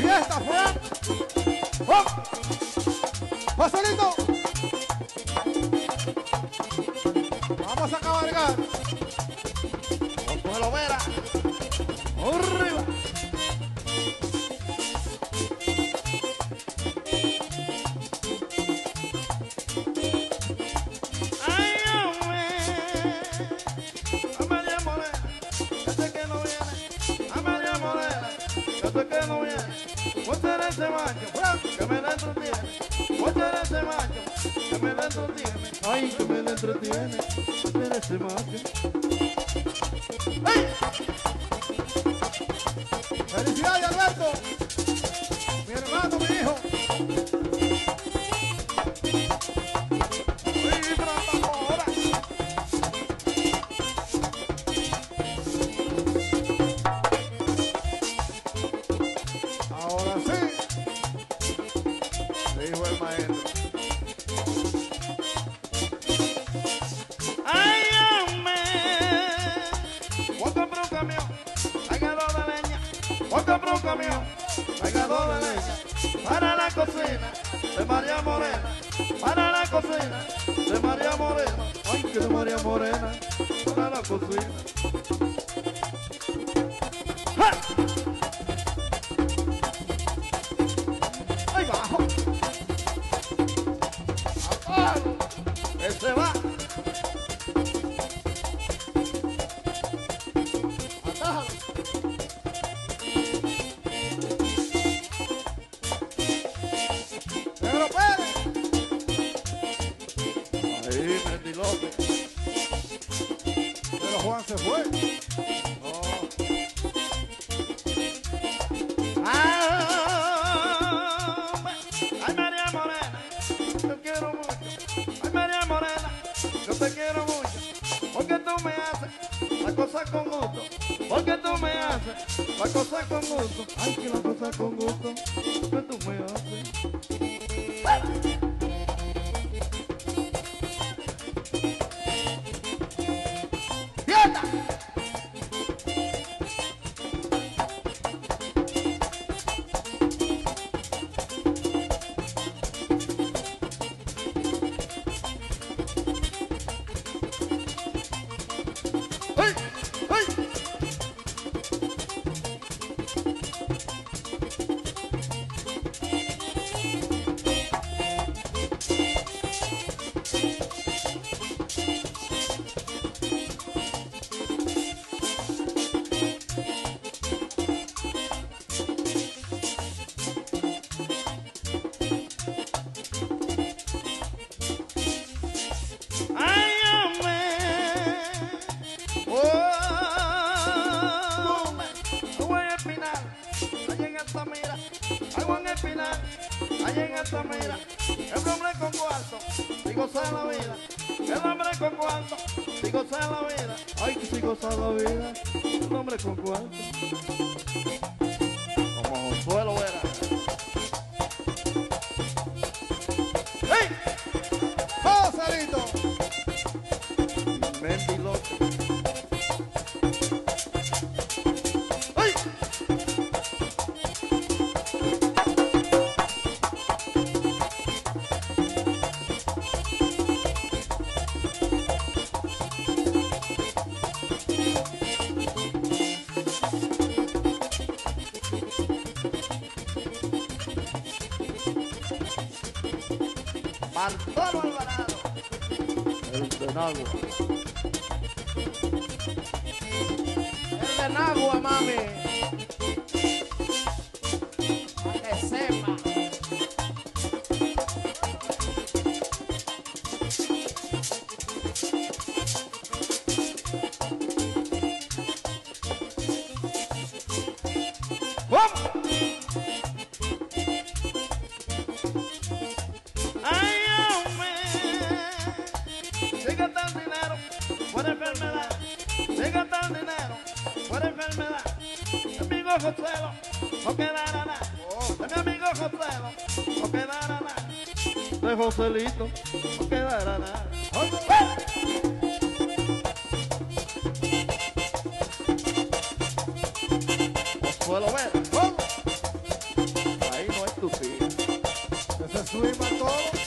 Fiesta, Fran. ¡Oh! ¡Joselito! Vamos a cabalgar. Consuelo Vera. Arriba. Ay, Ay, que me la entretiene. Muestra ese macho. ¡Felicidades, Alberto! De leña. Para la cocina de María Morena. Para la cocina de María Morena. Ay, que de María Morena. Para la cocina. Yo te quiero mucho. Porque tú me haces la cosa con gusto. Porque tú me haces la cosa con gusto. Ay, que la cosa con gusto. Que tú me haces. ¡Ay! En Altamira. El hombre con cuarto, si goza la vida. El hombre con cuarto, si goza la vida. Ay, que si goza la vida. El hombre con cuarto. Como Josuelo Vera. ¡Ey! ¡Joselito! Mendy López. Bartolo Alvarado. El de Nagua. El de Nagua, mami. Para que sepa. amigo Consuelo, porque da na, na. De mi amigo Consuelo, porque da na. De Joselito, porque da na, na. ¡Hey! Ahí no es tu tía. Que se suba.